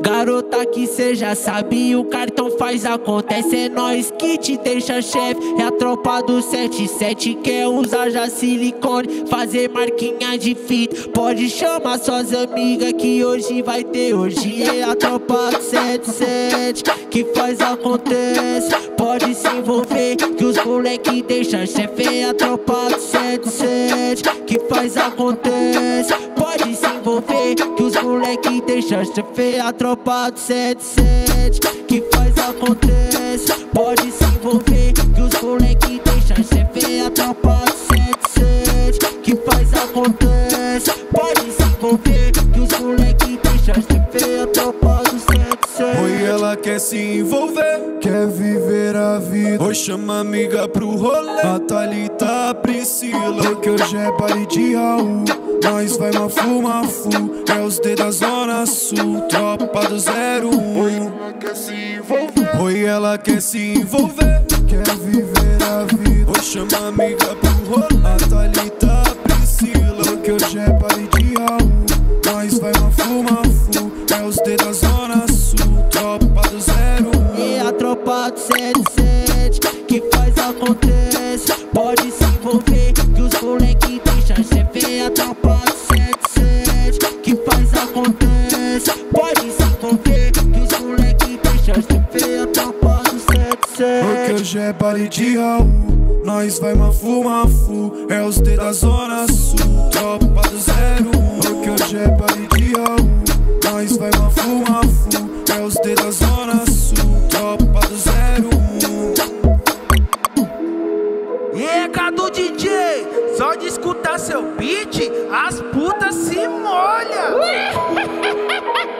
Garota que cê já sabe, o cartão faz acontece É nós que te deixa chefe. É a tropa do 77 Quer usar já silicone Fazer marquinha de fita. Pode chamar suas amigas que hoje vai ter Hoje. É a tropa do 77 Que faz acontece Pode se envolver Que os moleque deixa chefe. É a tropa do 77 Que faz acontece Pode se envolver Que os moleque deixa chefe. É a tropa do 77 Que faz acontece Pode se envolver Que os moleque deixa chefe É a tropa do 77 Que faz acontece Pode se envolver Que os moleque deixa chefe É a tropa do 77 Oi, ela quer se envolver, quer viver a vida. Oi, chama amiga pro rolê. A Thalita, a Priscila. Que hoje é baile de Raul. Nós vai mafu, mafu. É os D da Zona Sul. Tropa do 01. Oi, ela quer se envolver. Oi, ela quer se envolver, quer viver a vida. Oi, chama amiga pro rolê. A Thalita, a Priscila. Que hoje é baile de Raul. Nós vai mafu, mafu. É os D da Zona Sul. Tropa do 01. E a tropa do 77 Que faz acontece Pode se envolver 77 hoje é baile de Raul. Nós vai mafu, mafu É os D da Zona Sul. Tropa do 01 Porque hoje é baile de Raul. Nós vai mafu, mafu É os D da Zona Sul. Tropa do 01 E Cadu DJ, só de escutar seu beat, as putas se molham.